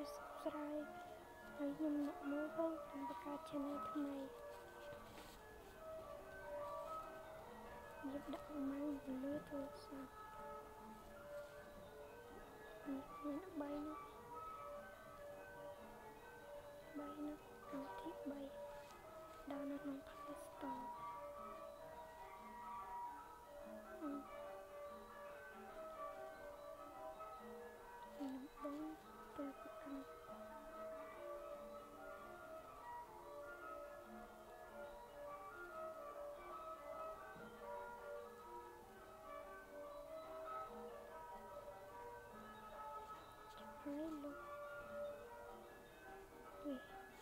ចុច Subscribe ហើយខ្ញុំអ្នកមើលផងខ្ញុំបង្កើត Channel ថ្មីខ្ញុំដាក់ម៉ៅលើទូរស័ព្ទនេះមាន3នោះ3នោះអាទី3ដល់នៅក្នុង Play Store អឺ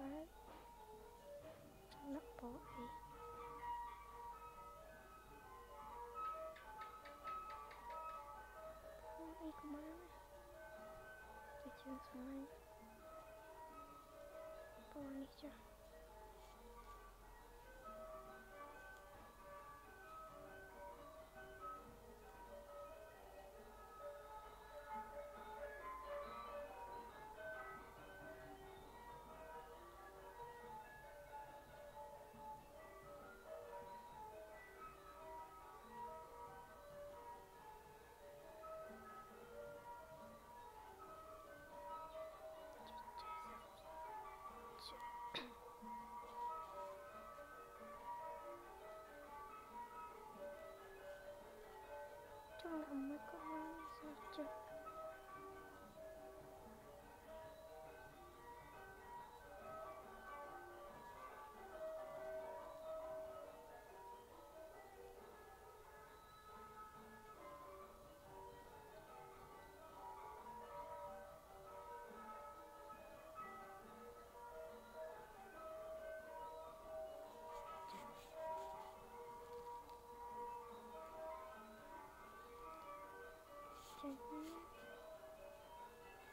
right? I'm not boring. Hey, come on. Did you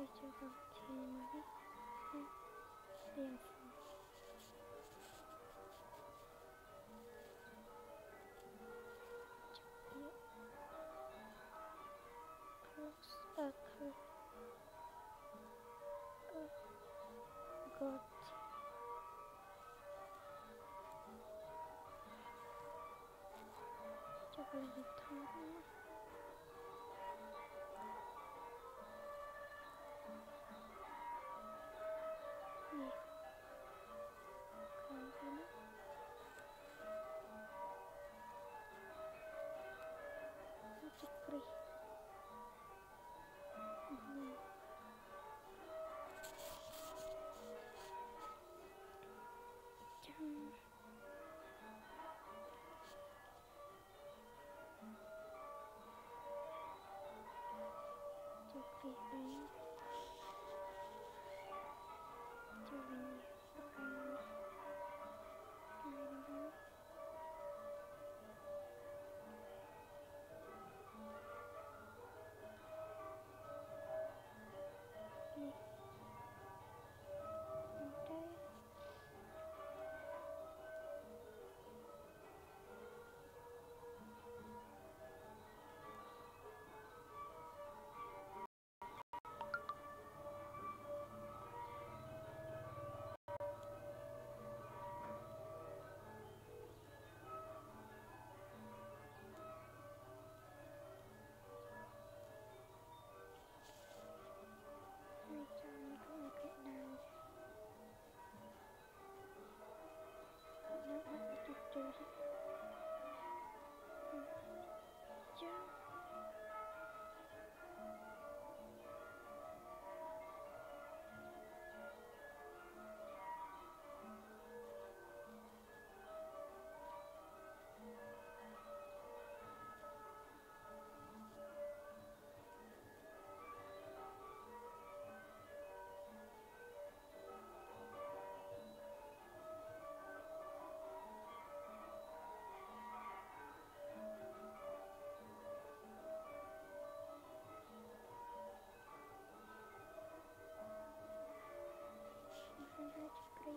видеокартинами и средствами. Просто год. Чего-нибудь там. three,